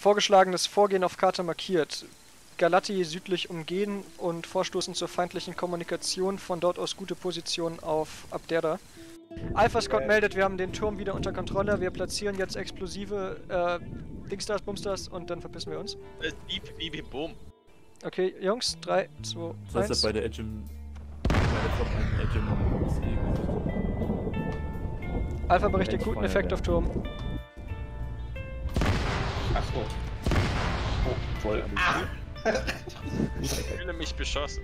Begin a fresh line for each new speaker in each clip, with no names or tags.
Vorgeschlagenes Vorgehen auf Karte markiert. Galati südlich umgehen und vorstoßen zur feindlichen Kommunikation. Von dort aus gute Position auf Abdera. Alpha Scott meldet, wir haben den Turm wieder unter Kontrolle. Wir platzieren jetzt explosive äh, Dingstars, Bumstars und dann verpissen wir uns.
Äh, Lieb, liebe Boom.
Okay, Jungs, 3, 2,
Das heißt
1.
bei der Edge im. Bei der Top 1 Edge im.
Alpha berichtet guten Effekt auf Turm.
Achso. Oh, voll.
Ich fühle mich beschossen.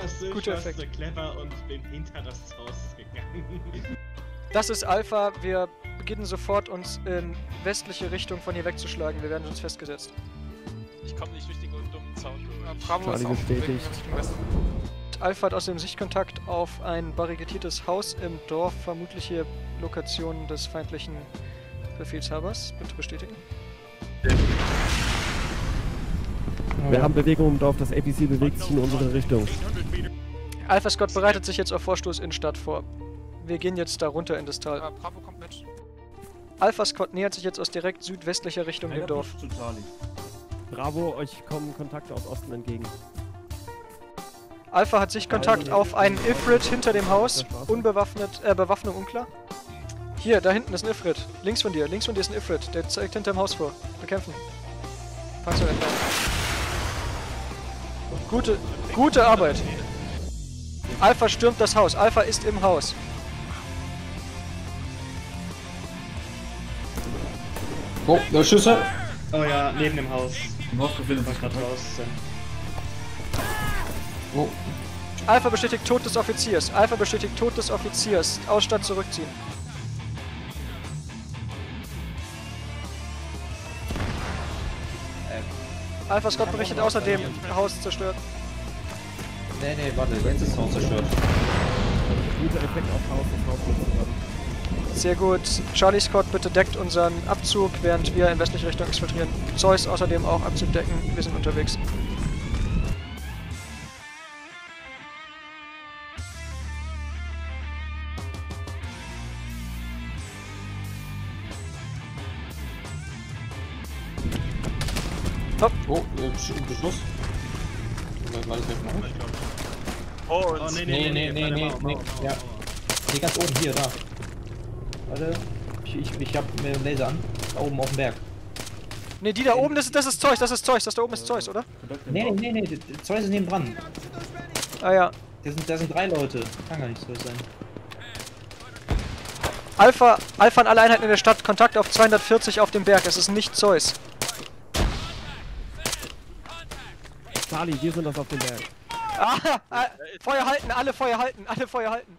Hast du
Guter Effekt.
clever und bin hinter das Haus gegangen.
Das ist Alpha. Wir beginnen sofort, uns in westliche Richtung von hier wegzuschlagen. Wir werden uns festgesetzt.
Ich komme nicht durch den dummen Zaun durch.
Bravo
Charlie bestätigt.
Richtung Westen.
Alpha hat aus dem Sichtkontakt auf ein barrikadiertes Haus im Dorf, vermutliche Lokation des feindlichen Befehlshabers. Bitte bestätigen.
Wir haben Bewegung im Dorf, das APC bewegt sich in unsere Richtung.
Alpha Scott bereitet sich jetzt auf Vorstoß in Stadt vor. Wir gehen jetzt da runter in das Tal.
Bravo kommt mit.
Alpha Scott nähert sich jetzt aus direkt südwestlicher Richtung dem Dorf.
Bravo, euch kommen Kontakte aus Osten entgegen.
Alpha hat Sichtkontakt auf einen Ifrit hinter dem Haus. Unbewaffnet, äh, Bewaffnung unklar. Hier, da hinten ist ein Ifrit. Links von dir, links von dir ist ein Ifrit. Der zeigt hinterm Haus vor. Bekämpfen. Panzer entfernen. Gute, gute Arbeit. Alpha stürmt das Haus. Alpha ist im Haus.
Oh, da Schüsse.
Oh ja, neben dem Haus.
Im Haus befindet sich
Gerade raus.
Oh,
Alpha bestätigt Tod des Offiziers. Alpha bestätigt Tod des Offiziers. Ausstand zurückziehen. Alpha Scott berichtet außerdem Haus zerstört.
nee, nee, warte, jetzt ist das Haus zerstört.
Guter Effekt auf Haus, das Haus zerstört.
Sehr gut. Charlie Scott, bitte deckt unseren Abzug, während wir in westliche Richtung exfiltrieren. Zeus außerdem auch Abzug decken. Wir sind unterwegs. Hopp.
Oh, äh, Besch- Beschluss. War das gleich mal?
Oh,
Oh,
und
nee,
Nee,
nee,
nee, nee, nee, nee,
Mauer,
ja. Nee, ganz oben, hier, da. Warte. Ich, ich, ich hab mir den Laser an. Da oben auf dem Berg.
Ne, die da oben, das ist, das ist Zeus, das ist Zeus, das da oben ist Zeus, oder?
Nee, nee, nee, nee, Zeus ist neben dran.
Ah ja.
Da sind, da sind drei Leute. Kann gar nicht Zeus sein.
Alpha, Alpha an alle Einheiten in der Stadt, Kontakt auf 240 auf dem Berg, es ist nicht Zeus.
Charlie, wir sind das auf dem Berg.
Ah, ah, Feuer halten, alle Feuer halten, alle Feuer halten.